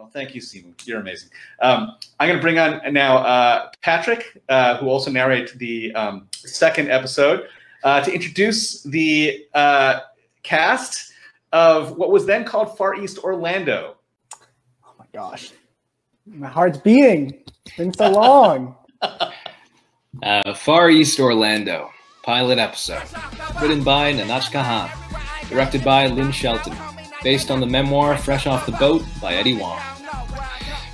Well, thank you, Simu. You're amazing. Um, I'm going to bring on now uh, Patrick, uh, who also narrated the um, second episode, uh, to introduce the uh, cast of what was then called Far East Orlando. Oh my gosh, my heart's beating. It's been so long. Uh, Far East Orlando, pilot episode, written by Nahnatchka Khan, directed by Lynn Shelton, based on the memoir Fresh Off the Boat by Eddie Huang.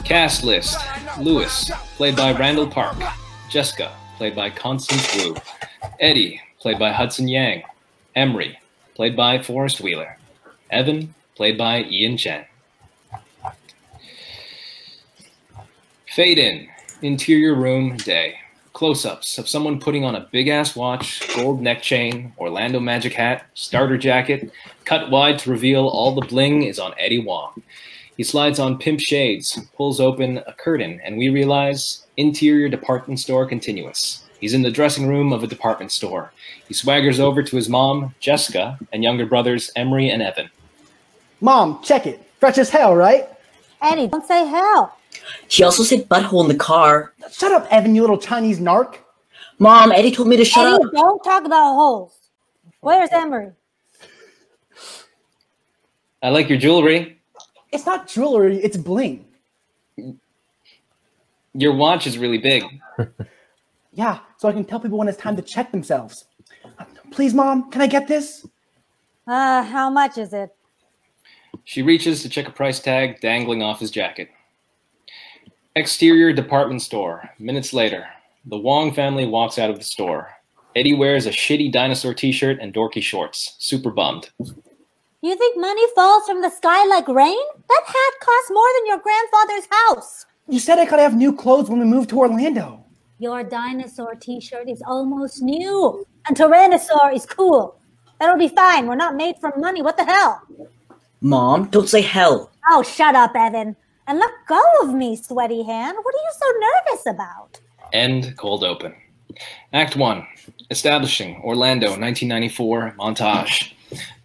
Cast list Louis, played by Randall Park. Jessica, played by Constance Wu. Eddie, played by Hudson Yang. Emery, played by Forrest Wheeler. Evan, played by Ian Chen. Fade in, interior room, day. Close ups of someone putting on a big ass watch, gold neck chain, Orlando Magic hat, starter jacket, cut wide to reveal all the bling is on Eddie Wong. He slides on pimp shades, pulls open a curtain, and we realize interior department store continuous. He's in the dressing room of a department store. He swaggers over to his mom, Jessica, and younger brothers, Emery and Evan. Mom, check it. Fresh as hell, right? Eddie, don't say hell. He also said butthole in the car. Shut up, Evan, you little Chinese narc. Mom, Eddie told me to shut Eddie, up. don't talk about holes. Where's Emery? I like your jewelry. It's not jewelry, it's bling. Your watch is really big. Yeah, so I can tell people when it's time to check themselves. Please, Mom, can I get this? Uh, how much is it? She reaches to check a price tag dangling off his jacket. Exterior department store. Minutes later, the Wong family walks out of the store. Eddie wears a shitty dinosaur t shirt and dorky shorts, super bummed. You think money falls from the sky like rain? That hat costs more than your grandfather's house. You said I could have new clothes when we moved to Orlando. Your dinosaur t shirt is almost new. And Tyrannosaur is cool. That'll be fine. We're not made from money. What the hell? Mom, don't say hell. Oh, shut up, Evan. And let go of me, sweaty hand. What are you so nervous about? End cold open. Act 1 Establishing Orlando 1994 montage.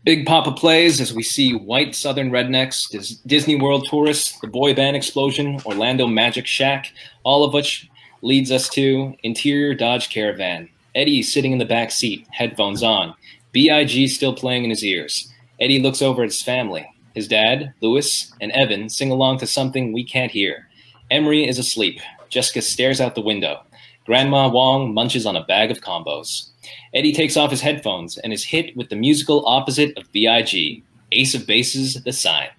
Big Poppa plays as we see white southern rednecks, Dis- Disney World tourists, the boy band explosion, Orlando Magic Shaq, all of which leads us to interior Dodge Caravan. Eddie sitting in the back seat, headphones on. B.I.G. still playing in his ears. Eddie looks over at his family. His dad, Louis, and Evan sing along to something we can't hear. Emery is asleep. Jessica stares out the window. Grandma Wong munches on a bag of combos. Eddie takes off his headphones and is hit with the musical opposite of B.I.G. Ace of Base's, The Sign.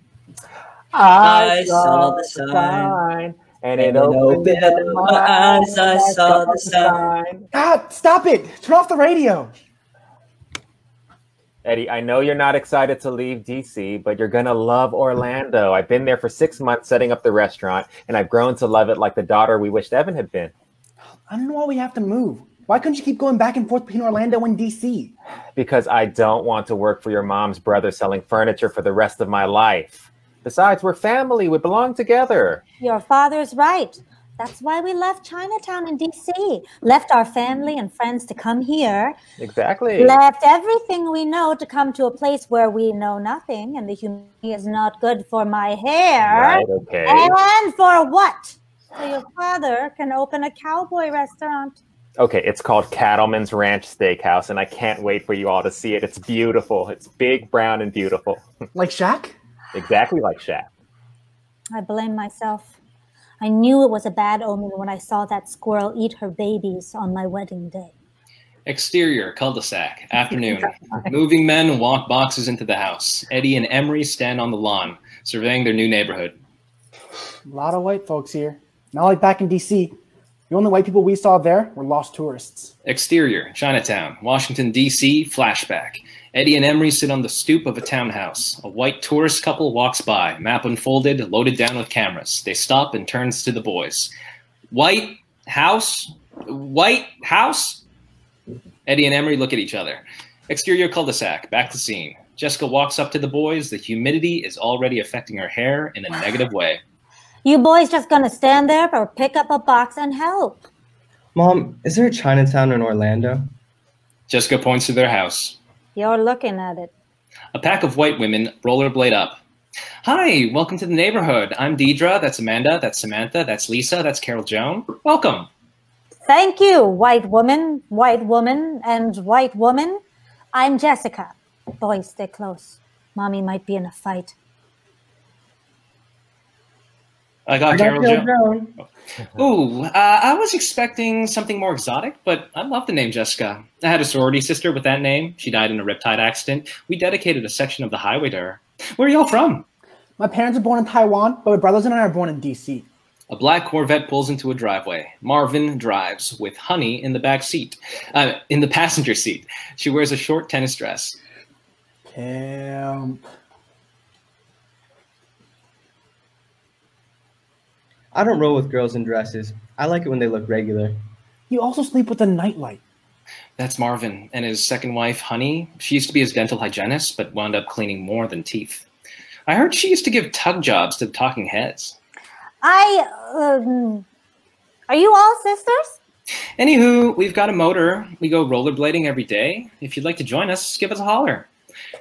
I saw the sign, and it opened up my eyes. I saw the sign. God, stop it! Turn off the radio. Eddie, I know you're not excited to leave DC, but you're gonna love Orlando. I've been there for six months setting up the restaurant, and I've grown to love it like the daughter we wished Evan had been. I don't know why we have to move. Why couldn't you keep going back and forth between Orlando and DC? Because I don't want to work for your mom's brother selling furniture for the rest of my life. Besides, we're family. We belong together. Your father's right. That's why we left Chinatown in DC. Left our family and friends to come here. Exactly. Left everything we know to come to a place where we know nothing, and the humidity is not good for my hair. Right, okay. And for what? So your father can open a cowboy restaurant. Okay, it's called Cattleman's Ranch Steakhouse, and I can't wait for you all to see it. It's beautiful. It's big, brown, and beautiful. Like Shaq? exactly like Shaq. I blame myself. I knew it was a bad omen when I saw that squirrel eat her babies on my wedding day. Exterior, cul-de-sac, afternoon. Moving men walk boxes into the house. Eddie and Emery stand on the lawn, surveying their new neighborhood. A lot of white folks here. Not like back in DC. The only white people we saw there were lost tourists. Exterior, Chinatown, Washington, D.C., flashback. Eddie and Emery sit on the stoop of a townhouse. A white tourist couple walks by, map unfolded, loaded down with cameras. They stop and turns to the boys. White house? White house? Eddie and Emery look at each other. Exterior cul-de-sac, back to scene. Jessica walks up to the boys. The humidity is already affecting her hair in a negative way. You boys just gonna stand there or pick up a box and help? Mom, is there a Chinatown in Orlando? Jessica points to their house. You're looking at it. A pack of white women rollerblade up. Hi, welcome to the neighborhood. I'm Deidre. That's Amanda. That's Samantha. That's Lisa. That's Carol Joan. Welcome. Thank you, white woman, white woman, and white woman. I'm Jessica. Boys, stay close. Mommy might be in a fight. I got I got Carol Joan. Joan. Ooh, uh, I was expecting something more exotic, but I love the name Jessica. I had a sorority sister with that name. She died in a riptide accident. We dedicated a section of the highway to her. Where are y'all from? My parents are born in Taiwan, but my brothers and I are born in DC. A black Corvette pulls into a driveway. Marvin drives with Honey in the back seat, uh, in the passenger seat. She wears a short tennis dress. Camp. I don't roll with girls in dresses. I like it when they look regular. You also sleep with a nightlight. That's Marvin and his second wife, Honey. She used to be his dental hygienist, but wound up cleaning more than teeth. I heard she used to give tug jobs to the talking heads. I, um, are you all sisters? Anywho, we've got a motor. We go rollerblading every day. If you'd like to join us, give us a holler.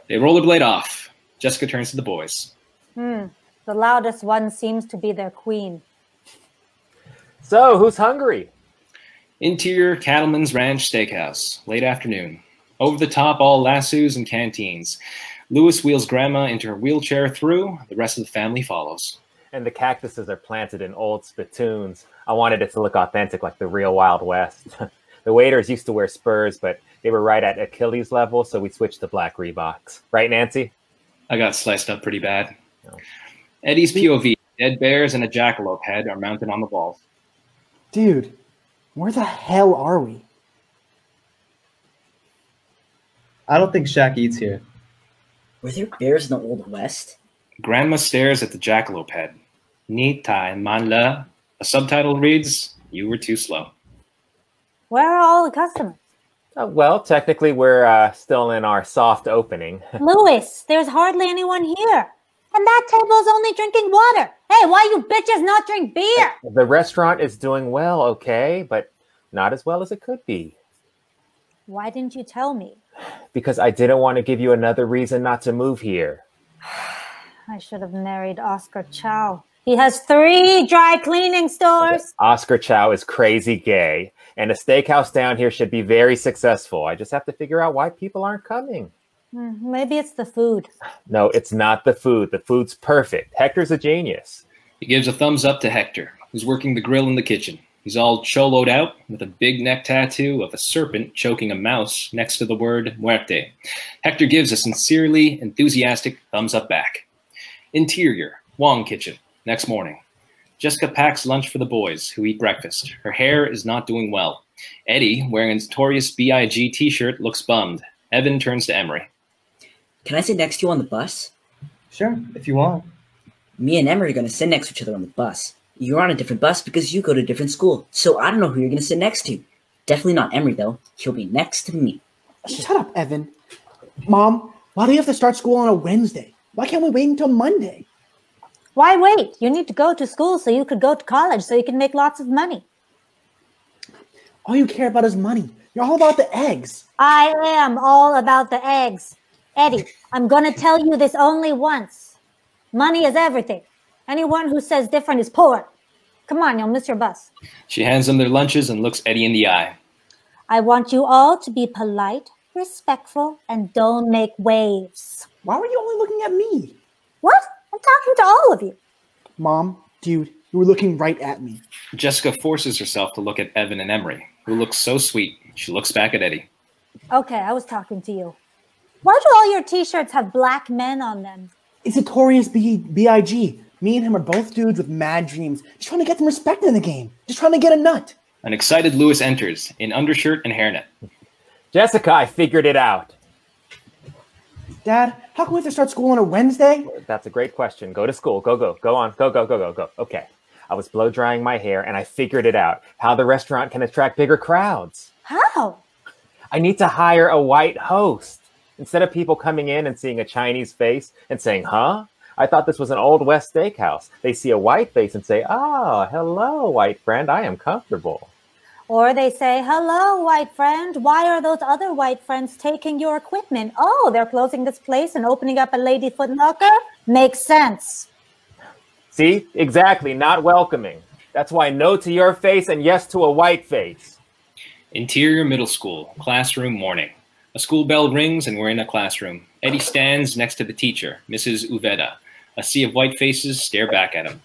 They rollerblade off. Jessica turns to the boys. Hmm. The loudest one seems to be their queen. So, who's hungry? Interior Cattleman's Ranch Steakhouse, late afternoon. Over the top, all lassos and canteens. Louis wheels Grandma into her wheelchair through. The rest of the family follows. And the cactuses are planted in old spittoons. I wanted it to look authentic like the real Wild West. the waiters used to wear spurs, but they were right at Achilles level, so we switched to black Reeboks. Right, Nancy? I got sliced up pretty bad. No. Eddie's POV. Dead bears and a jackalope head are mounted on the walls. Dude, where the hell are we? I don't think Shaq eats here. Were there bears in the Old West? Grandma stares at the jackalope head. Ni tai man le. A subtitle reads, You were too slow. Where are all the customers? Uh, well, technically, we're uh, still in our soft opening. Louis, there's hardly anyone here. And that table's only drinking water. Hey, why you bitches not drink beer? the restaurant is doing well, okay, but not as well as it could be. Why didn't you tell me? Because I didn't want to give you another reason not to move here. I should have married Oscar Chow. He has three dry cleaning stores. Oscar Chow is crazy gay, and a steakhouse down here should be very successful. I just have to figure out why people aren't coming. Hmm, Maybe it's the food. No, it's not the food. The food's perfect. Hector's a genius. He gives a thumbs up to Hector, who's working the grill in the kitchen. He's all choloed out with a big neck tattoo of a serpent choking a mouse next to the word muerte. Hector gives a sincerely enthusiastic thumbs up back. Interior, Wong kitchen, next morning. Jessica packs lunch for the boys, who eat breakfast. Her hair is not doing well. Eddie, wearing a notorious BIG t shirt, looks bummed. Evan turns to Emery. Can I sit next to you on the bus? Sure, if you want. Me and Emery are going to sit next to each other on the bus. You're on a different bus because you go to a different school, so I don't know who you're going to sit next to. Definitely not Emery, though. He'll be next to me. Shut up, Evan. Mom, why do you have to start school on a Wednesday? Why can't we wait until Monday? Why wait? You need to go to school so you could go to college so you can make lots of money. All you care about is money. You're all about the eggs. I am all about the eggs. Eddie, I'm going to tell you this only once. Money is everything. Anyone who says different is poor. Come on, you'll miss your bus. She hands them their lunches and looks Eddie in the eye. I want you all to be polite, respectful, and don't make waves. Why were you only looking at me? What? I'm talking to all of you. Mom, dude, you were looking right at me. Jessica forces herself to look at Evan and Emery, who look so sweet. She looks back at Eddie. Okay, I was talking to you. Why do all your t-shirts have black men on them? It's Notorious B- B.I.G. Me and him are both dudes with mad dreams. Just trying to get some respect in the game. Just trying to get a nut. An excited Louis enters in undershirt and hairnet. Jessica, I figured it out. Dad, how come we have to start school on a Wednesday? That's a great question. Go to school. Go, go, go on. Go, go, go, go, go. Okay. I was blow drying my hair and I figured it out how the restaurant can attract bigger crowds. How? I need to hire a white host. Instead of people coming in and seeing a Chinese face and saying, huh? I thought this was an Old West steakhouse. They see a white face and say, oh, hello, white friend. I am comfortable. Or they say, hello, white friend. Why are those other white friends taking your equipment? Oh, they're closing this place and opening up a lady foot locker? Makes sense. See, exactly, not welcoming. That's why no to your face and yes to a white face. Interior middle school, classroom morning. A school bell rings and we're in a classroom. Eddie stands next to the teacher, Mrs. Uveda. A sea of white faces stare back at him.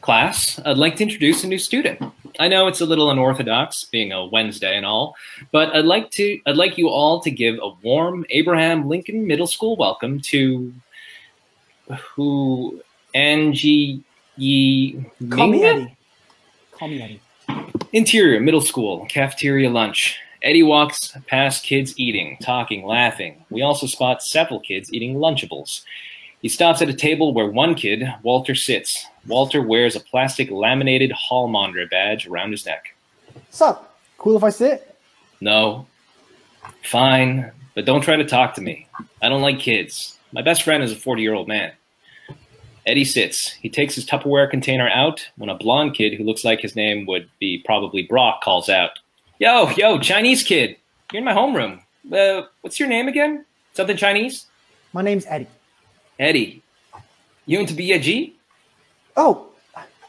Class, I'd like to introduce a new student. I know it's a little unorthodox, being a Wednesday and all, but I'd like to I'd like you all to give a warm Abraham Lincoln Middle School welcome to who Angie Call me Eddie. Call me Eddie. Interior, middle school, cafeteria lunch. Eddie walks past kids eating, talking, laughing. We also spot several kids eating Lunchables. He stops at a table where one kid, Walter, sits. Walter wears a plastic laminated hall monitor badge around his neck. Sup? Cool if I sit? No. Fine, but don't try to talk to me. I don't like kids. My best friend is a 40 year old man. Eddie sits. He takes his Tupperware container out when a blonde kid who looks like his name would be probably Brock calls out, Yo, yo, Chinese kid, you're in my homeroom. Uh, what's your name again? Something Chinese? My name's Eddie. Eddie. You into B.I.G.? Oh,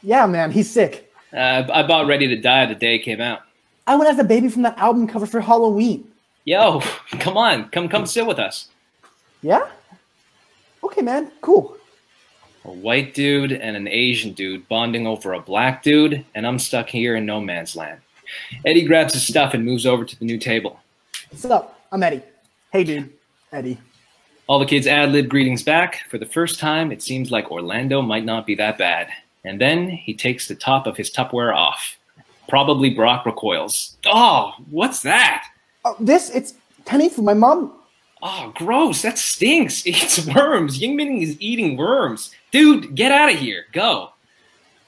yeah, man, he's sick. Uh, I bought Ready to Die the day it came out. I went as a baby from that album cover for Halloween. Yo, come on, come come sit with us. Yeah? Okay, man, cool. A white dude and an Asian dude bonding over a black dude, and I'm stuck here in no man's land. Eddie grabs his stuff and moves over to the new table. What's up? I'm Eddie. Hey, dude. Eddie. All the kids ad lib greetings back. For the first time, it seems like Orlando might not be that bad. And then he takes the top of his Tupperware off. Probably Brock recoils. Oh, what's that? Oh, this, it's Tenny from my mom. Oh, gross. That stinks. It's worms. Yingming is eating worms. Dude, get out of here. Go.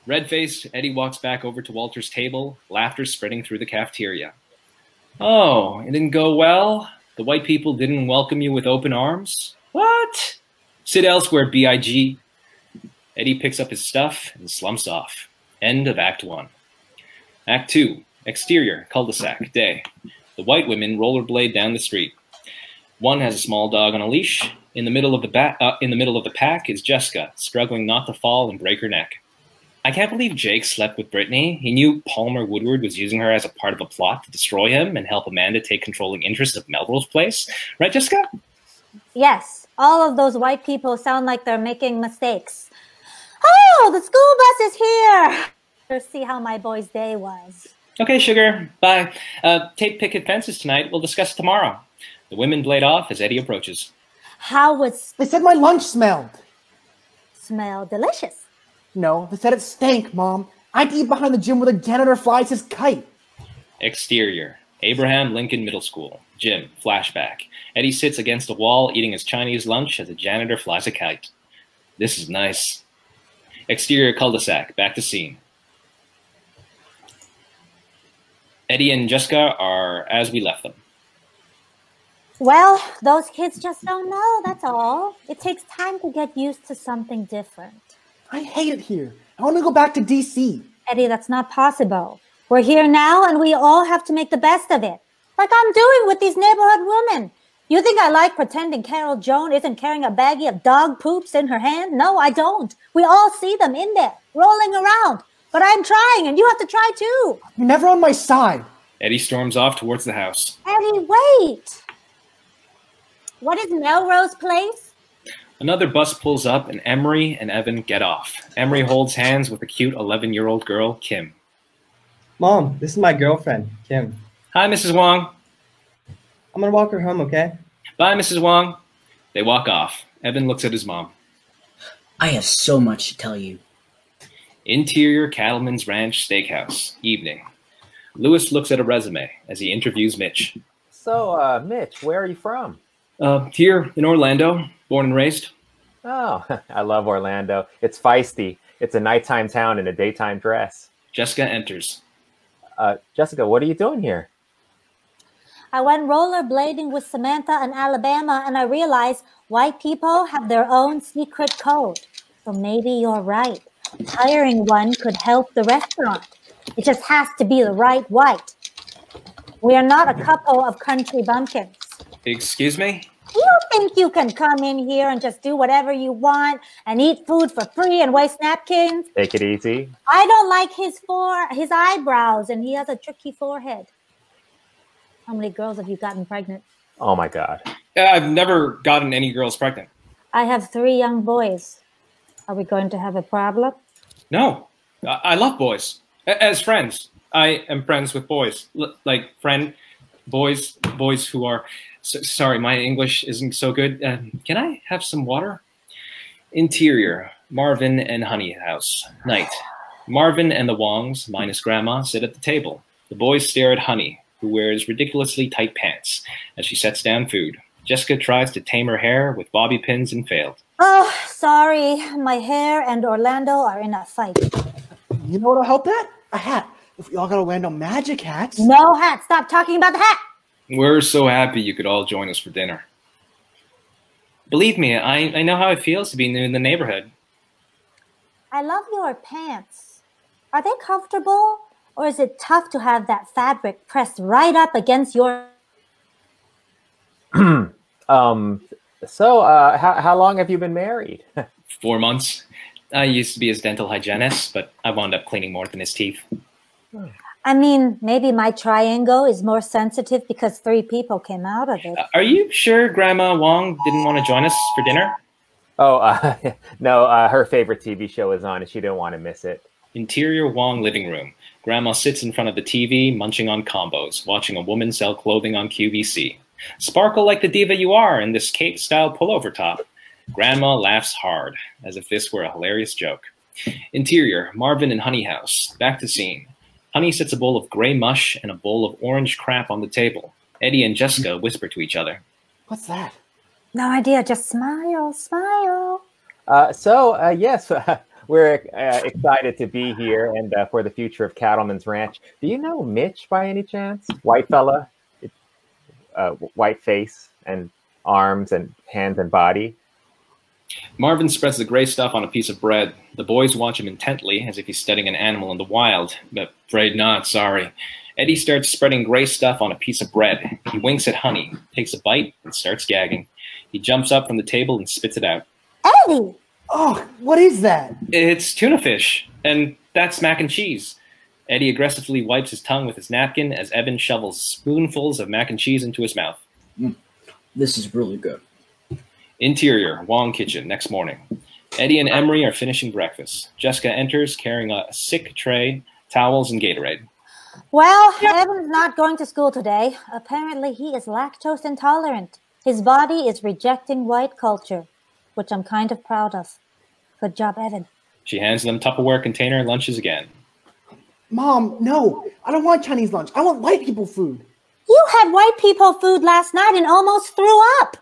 Red faced, Eddie walks back over to Walter's table, laughter spreading through the cafeteria. Oh, it didn't go well? The white people didn't welcome you with open arms? What? Sit elsewhere, B.I.G. Eddie picks up his stuff and slumps off. End of Act 1. Act 2. Exterior, cul-de-sac, day. The white women rollerblade down the street. One has a small dog on a leash. In the middle of the uh, in the middle of the pack is Jessica, struggling not to fall and break her neck. I can't believe Jake slept with Brittany. He knew Palmer Woodward was using her as a part of a plot to destroy him and help Amanda take controlling interest of Melrose Place. Right, Jessica? Yes, all of those white people sound like they're making mistakes. Oh, the school bus is here. Let's see how my boy's day was. Okay, sugar. Bye. Uh, tape picket fences tonight. We'll discuss tomorrow. The women blade off as Eddie approaches. How was... They said my lunch smelled. smell delicious? No, they said it stank, Mom. I'd eat behind the gym where the janitor flies his kite. Exterior. Abraham Lincoln Middle School. Gym. Flashback. Eddie sits against a wall eating his Chinese lunch as a janitor flies a kite. This is nice. Exterior cul-de-sac. Back to scene. Eddie and Jessica are as we left them. Well, those kids just don't know, that's all. It takes time to get used to something different. I hate it here. I want to go back to DC. Eddie, that's not possible. We're here now and we all have to make the best of it. Like I'm doing with these neighborhood women. You think I like pretending Carol Joan isn't carrying a baggie of dog poops in her hand? No, I don't. We all see them in there, rolling around. But I'm trying and you have to try too. You're never on my side. Eddie storms off towards the house. Eddie, wait. What is Melrose Place? Another bus pulls up and Emery and Evan get off. Emery holds hands with a cute 11 year old girl, Kim. Mom, this is my girlfriend, Kim. Hi, Mrs. Wong. I'm gonna walk her home, okay? Bye, Mrs. Wong. They walk off. Evan looks at his mom. I have so much to tell you. Interior Cattleman's Ranch Steakhouse, evening. Louis looks at a resume as he interviews Mitch. So, uh, Mitch, where are you from? Uh, here in Orlando, born and raised. Oh, I love Orlando. It's feisty. It's a nighttime town in a daytime dress. Jessica enters. Uh, Jessica, what are you doing here? I went rollerblading with Samantha in Alabama and I realized white people have their own secret code. So maybe you're right. Hiring one could help the restaurant. It just has to be the right white. We are not a couple of country bumpkins. Excuse me? You think you can come in here and just do whatever you want and eat food for free and waste napkins? Take it easy. I don't like his fore his eyebrows and he has a tricky forehead. How many girls have you gotten pregnant? Oh my god. Yeah, I've never gotten any girls pregnant. I have three young boys. Are we going to have a problem? No, I, I love boys. As friends, I am friends with boys. L- like friend, boys, boys who are. So, sorry, my English isn't so good. Uh, can I have some water? Interior: Marvin and Honey House. Night: Marvin and the Wongs, minus Grandma, sit at the table. The boys stare at Honey, who wears ridiculously tight pants, as she sets down food. Jessica tries to tame her hair with bobby pins and failed. Oh, sorry. My hair and Orlando are in a fight. You know what'll help that? A hat. If we all got Orlando magic hats. No hat. Stop talking about the hat. We're so happy you could all join us for dinner. Believe me, I, I know how it feels to be new in the neighborhood. I love your pants. Are they comfortable? Or is it tough to have that fabric pressed right up against your. Um. So, uh, how how long have you been married? Four months. I used to be his dental hygienist, but I wound up cleaning more than his teeth. I mean, maybe my triangle is more sensitive because three people came out of it. Are you sure Grandma Wong didn't want to join us for dinner? oh, uh, no. Uh, her favorite TV show is on, and she didn't want to miss it. Interior Wong living room. Grandma sits in front of the TV, munching on combos, watching a woman sell clothing on QVC. Sparkle like the diva you are in this cape style pullover top. Grandma laughs hard, as if this were a hilarious joke. Interior Marvin and Honey House. Back to scene. Honey sets a bowl of gray mush and a bowl of orange crap on the table. Eddie and Jessica whisper to each other. What's that? No idea. Just smile, smile. Uh, so, uh, yes, we're uh, excited to be here and uh, for the future of Cattleman's Ranch. Do you know Mitch by any chance? White fella, uh, white face and arms and hands and body. Marvin spreads the gray stuff on a piece of bread. The boys watch him intently, as if he's studying an animal in the wild, but afraid not, sorry. Eddie starts spreading gray stuff on a piece of bread. He winks at Honey, takes a bite, and starts gagging. He jumps up from the table and spits it out. Eddie! Oh, what is that? It's tuna fish, and that's mac and cheese. Eddie aggressively wipes his tongue with his napkin as Evan shovels spoonfuls of mac and cheese into his mouth. Mm. This is really good. Interior, Wong kitchen, next morning. Eddie and Emery are finishing breakfast. Jessica enters carrying a sick tray, towels, and Gatorade. Well, Evan's not going to school today. Apparently, he is lactose intolerant. His body is rejecting white culture, which I'm kind of proud of. Good job, Evan. She hands them Tupperware container lunches again. Mom, no. I don't want Chinese lunch. I want white people food. You had white people food last night and almost threw up.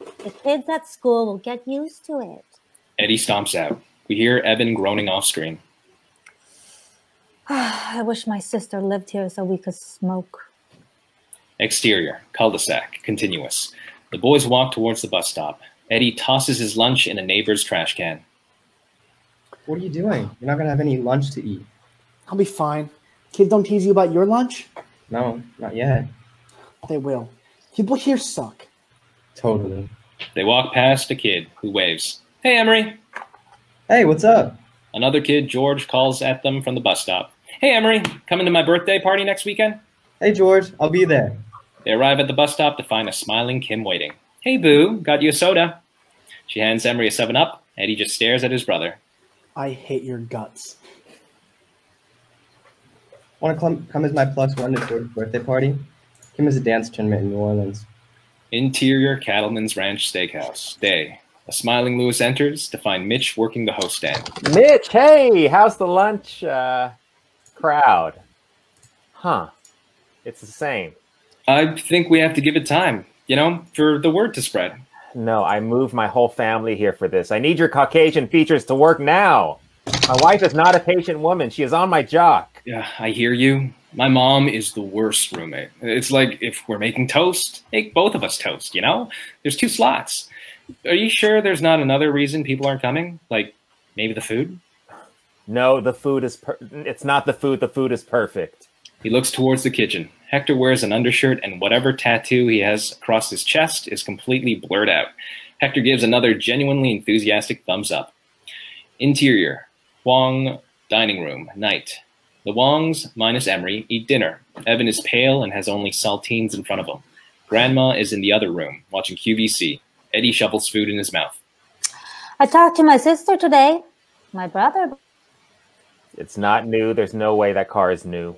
The kids at school will get used to it. Eddie stomps out. We hear Evan groaning off screen. I wish my sister lived here so we could smoke. Exterior, cul-de-sac, continuous. The boys walk towards the bus stop. Eddie tosses his lunch in a neighbor's trash can. What are you doing? You're not gonna have any lunch to eat. I'll be fine. Kids don't tease you about your lunch? No, not yet. They will. People here suck. Totally. They walk past a kid who waves. Hey, Emery. Hey, what's up? Another kid, George, calls at them from the bus stop. Hey, Emery, coming to my birthday party next weekend? Hey, George, I'll be there. They arrive at the bus stop to find a smiling Kim waiting. Hey, Boo, got you a soda. She hands Emery a 7 Up. Eddie just stares at his brother. I hate your guts. Want to come, come as my plus one to George's birthday party? Kim has a dance tournament in New Orleans. Interior Cattleman's Ranch Steakhouse. Day. A smiling Louis enters to find Mitch working the host stand. Mitch, hey, how's the lunch uh, crowd? Huh. It's the same. I think we have to give it time, you know, for the word to spread. No, I moved my whole family here for this. I need your Caucasian features to work now. My wife is not a patient woman. She is on my jock. Yeah, I hear you. My mom is the worst roommate. It's like if we're making toast, make both of us toast, you know? There's two slots. Are you sure there's not another reason people aren't coming? Like maybe the food? No, the food is per- it's not the food. The food is perfect. He looks towards the kitchen. Hector wears an undershirt, and whatever tattoo he has across his chest is completely blurred out. Hector gives another genuinely enthusiastic thumbs up. Interior Huang dining room, night. The Wongs, minus Emery, eat dinner. Evan is pale and has only saltines in front of him. Grandma is in the other room, watching QVC. Eddie shovels food in his mouth. I talked to my sister today. My brother. It's not new. There's no way that car is new.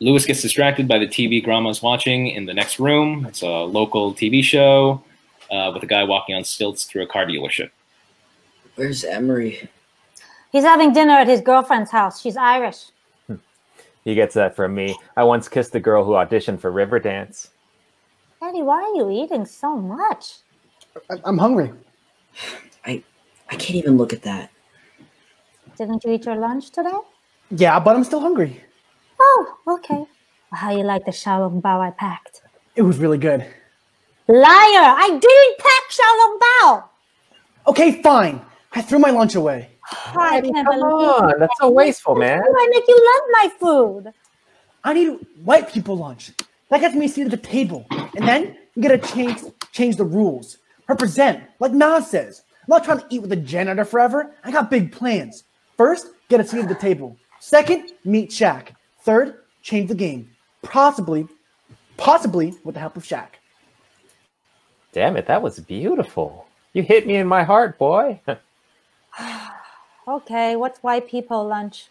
Louis gets distracted by the TV Grandma's watching in the next room. It's a local TV show uh, with a guy walking on stilts through a car dealership. Where's Emery? He's having dinner at his girlfriend's house. She's Irish. Hmm. He gets that from me. I once kissed a girl who auditioned for Riverdance. Eddie, why are you eating so much? I- I'm hungry. I I can't even look at that. Didn't you eat your lunch today? Yeah, but I'm still hungry. Oh, okay. How you like the xiaolong bao I packed? It was really good. Liar! I didn't pack xiaolong bao. Okay, fine. I threw my lunch away. I can't Come believe on, that's so wasteful, man. Why do I make you love my food? I need white people lunch. That gets me a seat at the table. And then you gotta change change the rules. Represent, like Nas says. I'm not trying to eat with the janitor forever. I got big plans. First, get a seat at the table. Second, meet Shaq. Third, change the game. Possibly, possibly with the help of Shaq. Damn it, that was beautiful. You hit me in my heart, boy. Okay, what's white people lunch?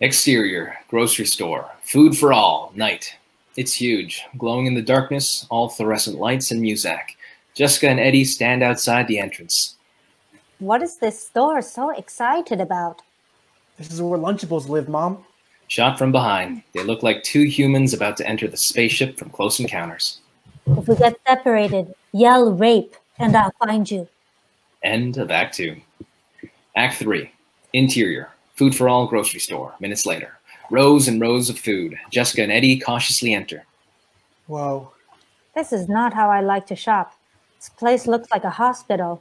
Exterior, grocery store, food for all, night. It's huge, glowing in the darkness, all fluorescent lights and music. Jessica and Eddie stand outside the entrance. What is this store so excited about? This is where Lunchables live, Mom. Shot from behind, they look like two humans about to enter the spaceship from Close Encounters. If we get separated, yell rape and I'll find you. End of Act 2. Act 3. Interior. Food for all grocery store. Minutes later. Rows and rows of food. Jessica and Eddie cautiously enter. Whoa. This is not how I like to shop. This place looks like a hospital.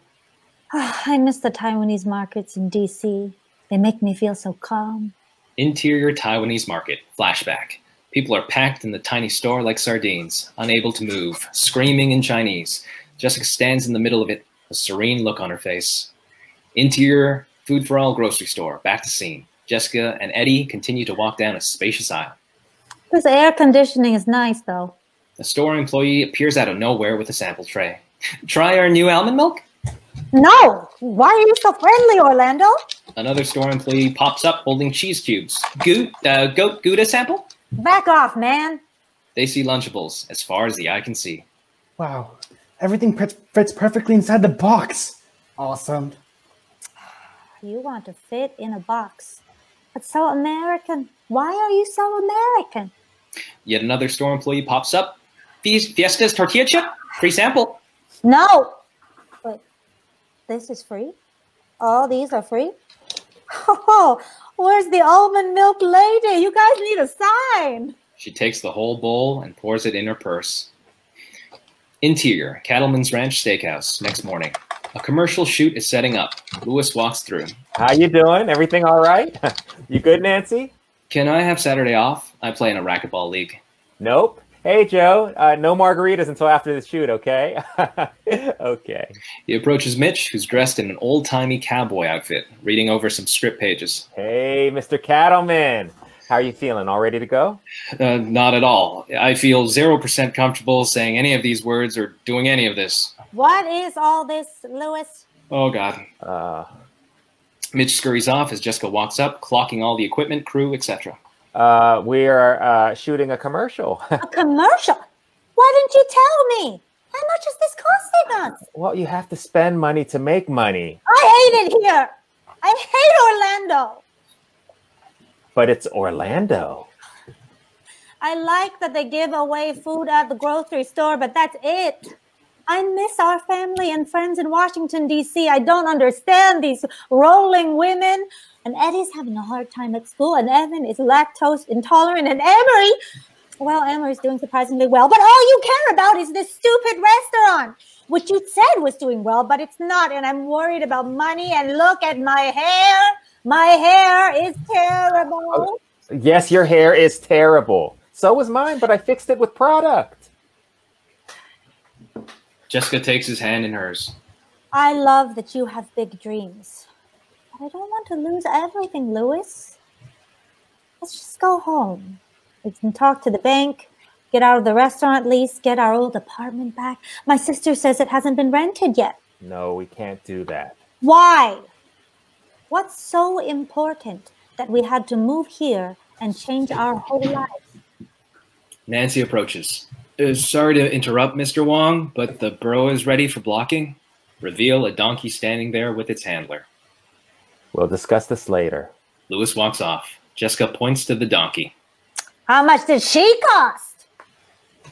Ah, I miss the Taiwanese markets in DC. They make me feel so calm. Interior Taiwanese market. Flashback. People are packed in the tiny store like sardines, unable to move, screaming in Chinese. Jessica stands in the middle of it, a serene look on her face. Interior Food for All grocery store. Back to scene. Jessica and Eddie continue to walk down a spacious aisle. This air conditioning is nice, though. A store employee appears out of nowhere with a sample tray. Try our new almond milk? No! Why are you so friendly, Orlando? Another store employee pops up holding cheese cubes. Goot, uh, goat Gouda sample? Back off, man. They see Lunchables as far as the eye can see. Wow. Everything fits, fits perfectly inside the box. Awesome. You want to fit in a box. But so American. Why are you so American? Yet another store employee pops up. Fies- Fiesta's tortilla chip? Free sample. No! Wait, this is free? All these are free? Oh, where's the almond milk lady? You guys need a sign. She takes the whole bowl and pours it in her purse. Interior, Cattleman's Ranch Steakhouse, next morning. A commercial shoot is setting up. Louis walks through. How you doing? Everything all right? you good, Nancy? Can I have Saturday off? I play in a racquetball league. Nope. Hey, Joe. Uh, no margaritas until after the shoot, okay? okay. He approaches Mitch, who's dressed in an old timey cowboy outfit, reading over some script pages. Hey, Mr. Cattleman. How are you feeling? All ready to go? Uh, not at all. I feel 0% comfortable saying any of these words or doing any of this. What is all this, Louis? Oh, God. Uh, Mitch scurries off as Jessica walks up, clocking all the equipment, crew, etc. uh, we are uh, shooting a commercial. A commercial? Why didn't you tell me? How much is this costing us? well, you have to spend money to make money, I hate it here. I hate Orlando. but it's Orlando. I like that they give away food at the grocery store, but that's it. I miss our family and friends in Washington, D.C. I don't understand these rolling women. And Eddie's having a hard time at school, and Evan is lactose intolerant, and Emery, well, Emery's doing surprisingly well, but all you care about is this stupid restaurant, which you said was doing well, but it's not. And I'm worried about money. And look at my hair. My hair is terrible. Oh, yes, your hair is terrible. So was mine, but I fixed it with product. Jessica takes his hand in hers. I love that you have big dreams. But I don't want to lose everything, Louis. Let's just go home. We can talk to the bank, get out of the restaurant at least, get our old apartment back. My sister says it hasn't been rented yet. No, we can't do that. Why? What's so important that we had to move here and change our whole lives? Nancy approaches. Uh, sorry to interrupt, Mr. Wong, but the burro is ready for blocking. Reveal a donkey standing there with its handler. We'll discuss this later. Louis walks off. Jessica points to the donkey. How much did she cost?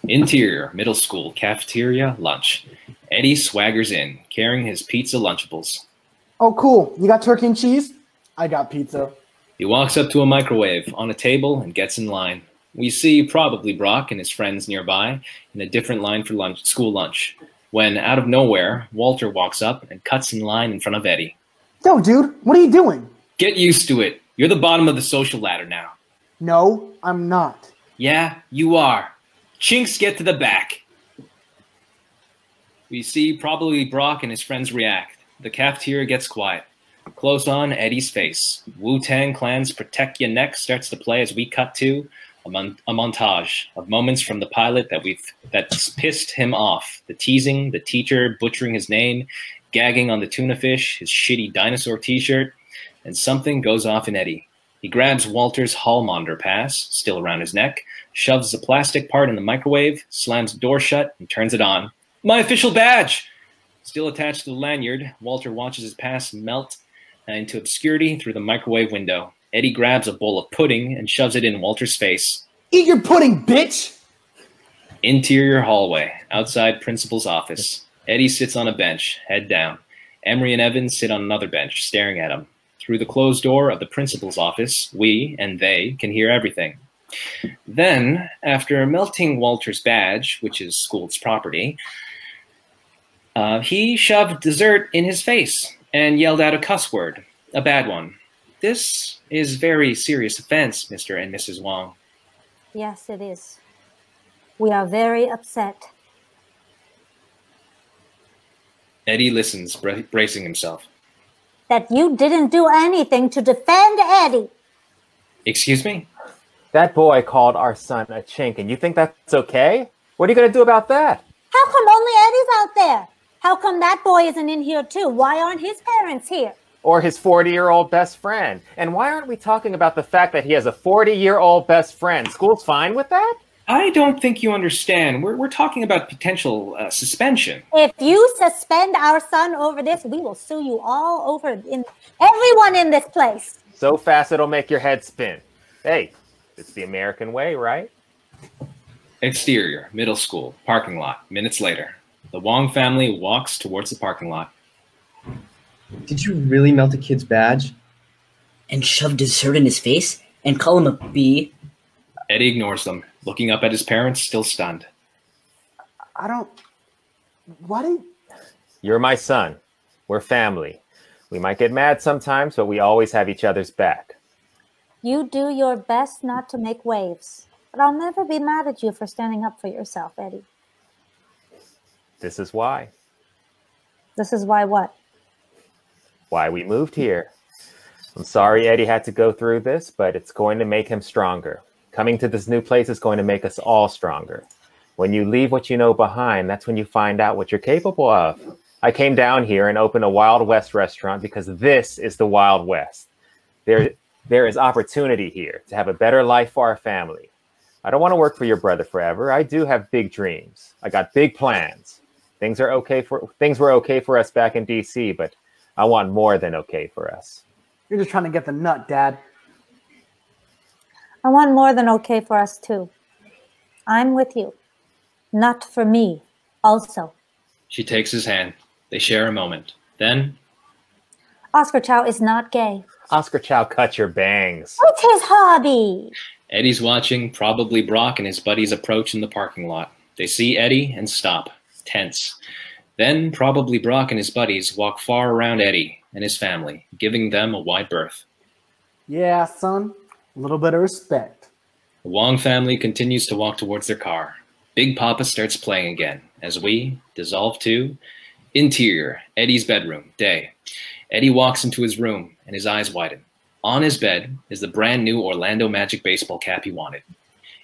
Interior, middle school, cafeteria, lunch. Eddie swaggers in, carrying his pizza Lunchables. Oh, cool. You got turkey and cheese? I got pizza. He walks up to a microwave on a table and gets in line. We see probably Brock and his friends nearby in a different line for lunch, school lunch. When out of nowhere, Walter walks up and cuts in line in front of Eddie. No, dude, what are you doing? Get used to it. You're the bottom of the social ladder now. No, I'm not. Yeah, you are. Chinks get to the back. We see probably Brock and his friends react. The cafeteria gets quiet. Close on Eddie's face. Wu Tang Clan's Protect Your Neck starts to play as we cut to a, mon- a montage of moments from the pilot that we've that's pissed him off. The teasing, the teacher butchering his name, gagging on the tuna fish, his shitty dinosaur t-shirt, and something goes off in Eddie. He grabs Walter's hall monitor pass, still around his neck, shoves the plastic part in the microwave, slams the door shut, and turns it on. My official badge! Still attached to the lanyard, Walter watches his pass melt into obscurity through the microwave window. Eddie grabs a bowl of pudding and shoves it in Walter's face. Eat your pudding, bitch! Interior hallway, outside principal's office. Eddie sits on a bench, head down. Emery and Evans sit on another bench, staring at him. Through the closed door of the principal's office, we and they can hear everything. Then, after melting Walter's badge, which is school's property, uh, he shoved dessert in his face and yelled out a cuss word, a bad one. This is very serious offense, Mr. and Mrs. Wong. Yes, it is. We are very upset. Eddie listens, bra- bracing himself. That you didn't do anything to defend Eddie. Excuse me? That boy called our son a chink, and you think that's okay? What are you going to do about that? How come only Eddie's out there? How come that boy isn't in here too? Why aren't his parents here? Or his 40 year old best friend? And why aren't we talking about the fact that he has a 40 year old best friend? School's fine with that? I don't think you understand. We're, we're talking about potential uh, suspension. If you suspend our son over this, we will sue you all over in everyone in this place. So fast it'll make your head spin. Hey, it's the American way, right? Exterior, middle school, parking lot. Minutes later, the Wong family walks towards the parking lot. Did you really melt a kid's badge? And shove dessert in his face and call him a B? Eddie ignores them, looking up at his parents, still stunned. I don't. Why do you... You're my son. We're family. We might get mad sometimes, but we always have each other's back. You do your best not to make waves, but I'll never be mad at you for standing up for yourself, Eddie. This is why. This is why what? Why we moved here. I'm sorry Eddie had to go through this, but it's going to make him stronger. Coming to this new place is going to make us all stronger. When you leave what you know behind, that's when you find out what you're capable of. I came down here and opened a Wild West restaurant because this is the Wild West. There, there is opportunity here to have a better life for our family. I don't want to work for your brother forever. I do have big dreams. I got big plans. Things are okay for things were okay for us back in DC, but I want more than okay for us. You're just trying to get the nut, Dad. I want more than okay for us too. I'm with you. Not for me, also. She takes his hand. They share a moment. Then, Oscar Chow is not gay. Oscar Chow, cut your bangs. It's his hobby. Eddie's watching probably Brock and his buddies approach in the parking lot. They see Eddie and stop, tense. Then, probably Brock and his buddies walk far around Eddie and his family, giving them a wide berth. Yeah, son. A little bit of respect. The Wong family continues to walk towards their car. Big Poppa starts playing again as we dissolve to interior, Eddie's bedroom, day. Eddie walks into his room and his eyes widen. On his bed is the brand new Orlando Magic baseball cap he wanted.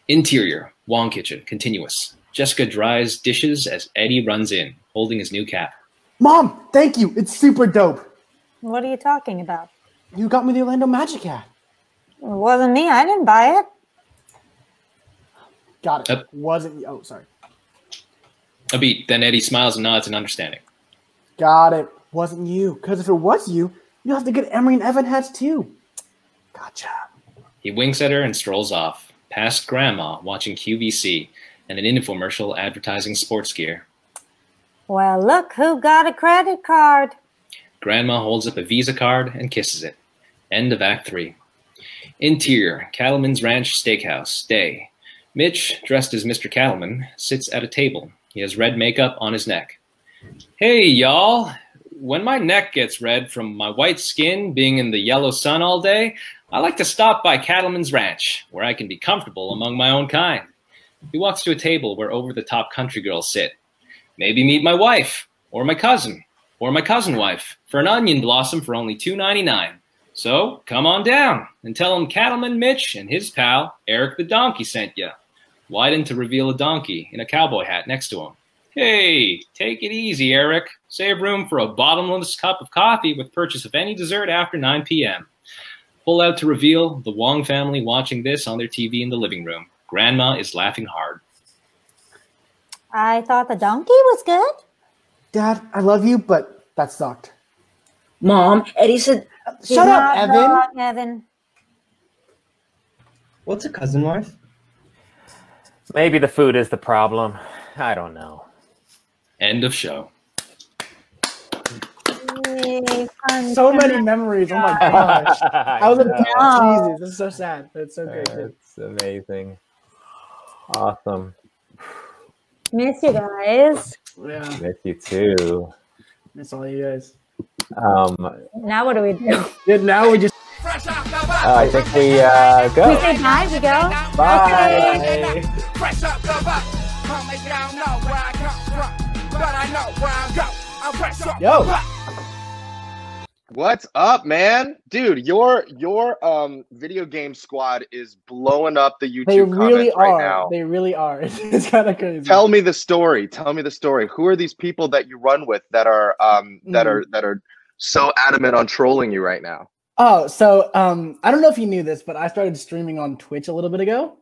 Interior, Wong kitchen, continuous. Jessica dries dishes as Eddie runs in, holding his new cap. Mom, thank you. It's super dope. What are you talking about? You got me the Orlando Magic hat. It wasn't me. I didn't buy it. Got it. Yep. Wasn't oh sorry. A beat. Then Eddie smiles and nods in understanding. Got it. Wasn't you. Because if it was you, you have to get Emery and Evan hats too. Gotcha. He winks at her and strolls off, past Grandma watching QVC and an infomercial advertising sports gear. Well, look who got a credit card. Grandma holds up a Visa card and kisses it. End of Act 3. Interior, Cattleman's Ranch Steakhouse, day. Mitch, dressed as Mr. Cattleman, sits at a table. He has red makeup on his neck. Hey, y'all. When my neck gets red from my white skin being in the yellow sun all day, I like to stop by Cattleman's Ranch, where I can be comfortable among my own kind. He walks to a table where over the top country girls sit. Maybe meet my wife, or my cousin, or my cousin wife for an onion blossom for only $2.99. So come on down and tell him Cattleman Mitch and his pal Eric the Donkey sent ya. Widen to reveal a donkey in a cowboy hat next to him. Hey, take it easy, Eric. Save room for a bottomless cup of coffee with purchase of any dessert after 9 p.m. Pull out to reveal the Wong family watching this on their TV in the living room. Grandma is laughing hard. I thought the donkey was good. Dad, I love you, but that sucked. Mom, Eddie said, He's Shut up, Evan. wrong, Evan. What's a cousin wife? Maybe the food is the problem. I don't know. End of show. Yay, So time. many memories. Oh my gosh. I was a know. parent. Jesus, this is so sad, but it's so uh, great. too. It's amazing. Awesome. Miss you guys. Yeah, Miss you too. Miss all you guys. Um, Now what do we do? Now we just uh, I think we uh, go. We say bye. We go. Bye. Fresh up the box. Homie, y'all know where I come from. But I know where I go. I'm fresh up Yo. What's up, man? Dude, your your um video game squad is blowing up the YouTube they really comments right are. now. They really are. It's kind of crazy. Tell me the story. Tell me the story. Who are these people that you run with that are um that Mm. are that are so adamant on trolling you right now? Oh, so um, I don't know if you knew this, but I started streaming on Twitch a little bit ago,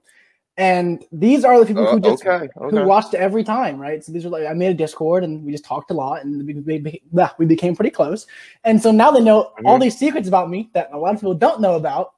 and these are the people Uh, who just okay, okay. who watched every time, right? So these are like I made a Discord and we just talked a lot, and we, we, we, became pretty close. And so now they know all Mhm. these secrets about me that a lot of people don't know about.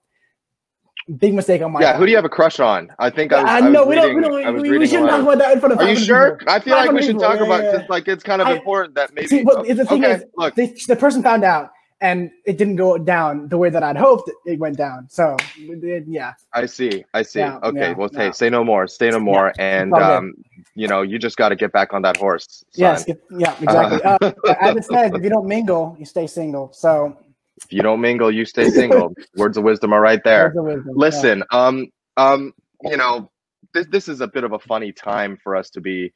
Big mistake on my Yeah, part. who do you have a crush on? I think I was, I I was know we don't. We don't. We, we shouldn't talk about that in front of. Are you sure? people. I feel like we should people, talk yeah, about yeah, because like it's kind of I- important that maybe. See, but the thing okay, is, look, they, the person found out, and it didn't go down the way that I'd hoped it went down. So, it- yeah, I see. I see. Yeah, okay. yeah, well, yeah. hey, say no more. Say no more. and um, you know, you just got to get back on that horse. yes, son. get- yeah, exactly. Uh, as it says, if you don't mingle, you stay single. So, If you don't mingle, you stay single. Words of wisdom are right there. wisdom. Listen, um, um, you know, this this is a bit of a funny time for us to be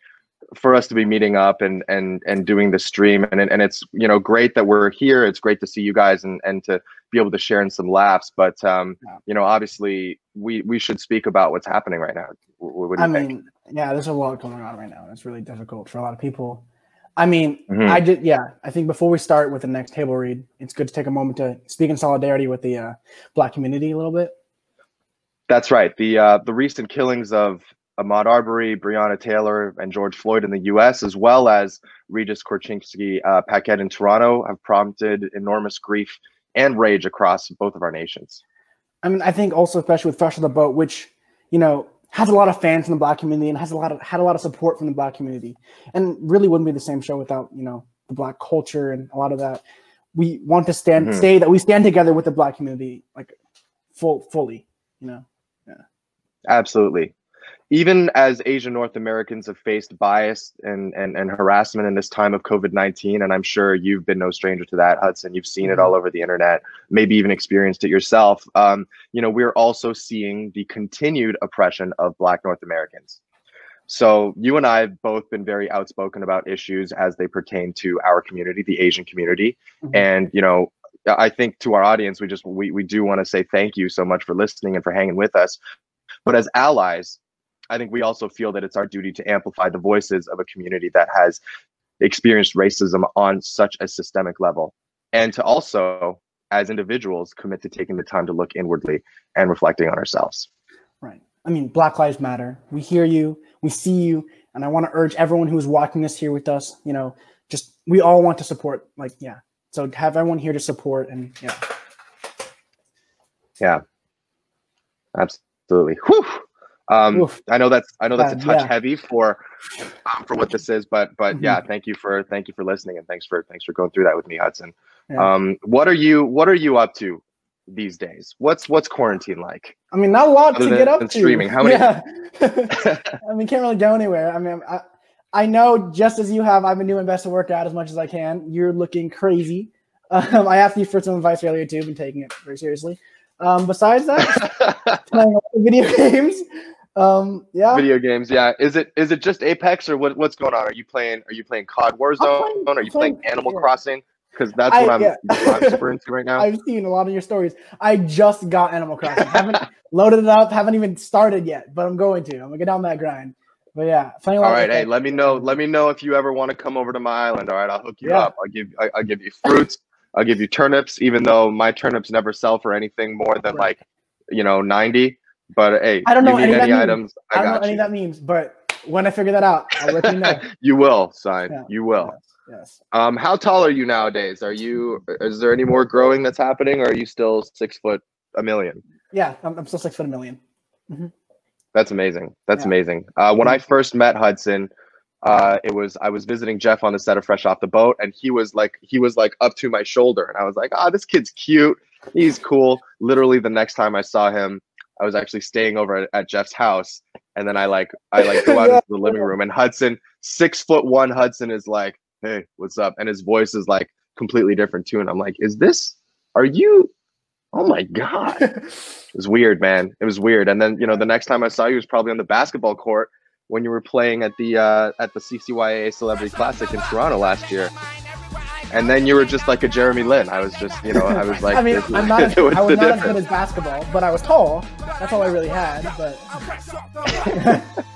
for us to be meeting up and and and doing the stream and and it's you know great that we're here it's great to see you guys and and to be able to share in some laughs but um Yeah. you know obviously we we should speak about what's happening right now Wh- wh- what do I think mean, yeah, there's a lot going on right now. and It's really difficult for a lot of people. I mean, Mhm. I did, yeah. I think before we start with the next table read, it's good to take a moment to speak in solidarity with the uh, Black community a little bit. That's right. The uh, the recent killings of Ahmaud Arbery, Breonna Taylor, and George Floyd in the U.S., as well as Regis Korchinski uh, Paquette in Toronto, have prompted enormous grief and rage across both of our nations. I mean, I think also especially with Fresh Off the Boat, which you know has a lot of fans in the Black community and has a lot of had a lot of support from the Black community, and really wouldn't be the same show without you know the Black culture and a lot of that. We want to stand Mhm. say that we stand together with the Black community, like full fully, you know. Yeah. Absolutely. Even as Asian North Americans have faced bias and, and, and harassment in this time of COVID 19, and I'm sure you've been no stranger to that, Hudson, you've seen it all over the internet, maybe even experienced it yourself. Um, you know, we're also seeing the continued oppression of Black North Americans. So you and I have both been very outspoken about issues as they pertain to our community, the Asian community. Mhm. And, you know, I think to our audience, we just we, we do want to say thank you so much for listening and for hanging with us. But as allies, I think we also feel that it's our duty to amplify the voices of a community that has experienced racism on such a systemic level. And to also, as individuals, commit to taking the time to look inwardly and reflecting on ourselves. Right. I mean, Black Lives Matter. We hear you, we see you, and I want to urge everyone who is watching this here with us. You know, just we all want to support. Like, yeah. So have everyone here to support, and yeah. Yeah, absolutely. Whew. Um, Oof. I know that's I know that's a touch yeah. heavy for um, for what this is, but but Mhm. yeah, thank you for thank you for listening and thanks for thanks for going through that with me, Hudson. Yeah. Um, what are you what are you up to these days? What's what's quarantine like? I mean, not a lot Other to get up to. streaming, how many- Yeah. I mean, can't really go anywhere. I mean, I, I know just as you have, I've been doing best to work out as much as I can. You're looking crazy. Um, I asked you for some advice earlier too. Been taking it very seriously. Um, besides that, playing a lot of video games. Um, yeah. Video games, yeah. Is it is it just Apex or what what's going on? Are you playing are you playing COD Warzone? playing- are you playing, playing- Animal yeah. Crossing? Because that's I- what I'm, yeah. I'm super into right now. I've seen a lot of your stories. I just got Animal Crossing. haven't loaded it up. Haven't even started yet, but I'm going to. I'm gonna get on that grind. But yeah, playing All of hey, let me know. Let me know if you ever want to come over to my island. All right, I'll hook you Yeah. up. I'll give I, I'll give you fruits. I'll give you turnips, even though my turnips never sell for anything more than Right. like, you know, ninety. But hey, I don't know any of any that means. items, I, I don't know any of that means, but when I figure that out, I'll let you know. you will, sign. Yeah. You will. Yes. Um, how tall are you nowadays? Are you? Is there any more growing that's happening, or are you still six foot a million? Yeah, I'm, I'm still six foot a million. That's amazing. That's Yeah. amazing. Uh, when I first met Hudson, uh, it was I was visiting Jeff on the set of Fresh Off the Boat, and he was like he was like up to my shoulder, and I was like, ah, this kid's cute. He's cool. Literally, the next time I saw him, I was actually staying over at, at Jeff's house, and then I like I like go out Yeah. into the living room, and Hudson, six foot one Hudson, is like, hey, what's up? And his voice is like completely different too, and I'm like, is this? Are you? Oh my god. It was weird, man. It was weird. And then you know, the next time I saw you was probably on the basketball court when you were playing at the uh, at the CCYA Celebrity Classic in Toronto last year. And then you were just like a Jeremy Lin. I was just, you know, I was like, I mean, this is- I'm not. As, I was the not as good as basketball, but I was tall. That's all I really had. But